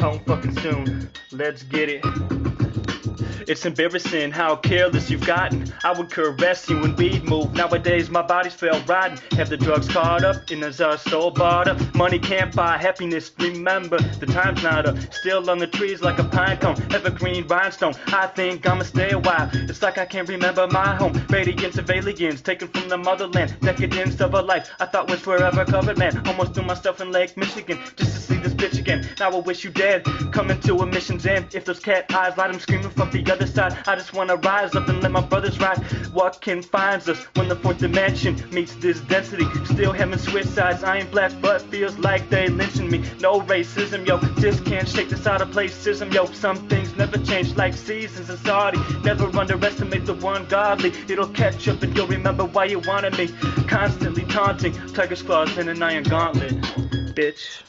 Home fucking soon. Let's get it. It's embarrassing how careless you've gotten. I would caress you when we'd move. Nowadays my body's fell rotten. Have the drugs caught up in a soul bought up. Money can't buy happiness. Remember the time's not up. Still on the trees like a pine cone. Evergreen rhinestone. I think I'ma stay a while. It's like I can't remember my home. Radiance of aliens taken from the motherland. Decadence of a life I thought was forever covered. Man, almost threw myself in Lake Michigan just to see this bitch again. Now I wish you dead. Coming to a mission's end. If those cat eyes light, I'm screaming from the other side. I just wanna rise up and let my brothers ride. What confines us when the fourth dimension meets this density? Still having switch sides. I ain't black, but feels like they lynching me. No racism, yo. Just can't shake this out of placism, yo. Some things never change like seasons in Saudi. Never underestimate the one godly. It'll catch up and you'll remember why you wanted me. Constantly taunting. Tiger's claws and an iron gauntlet. Bitch.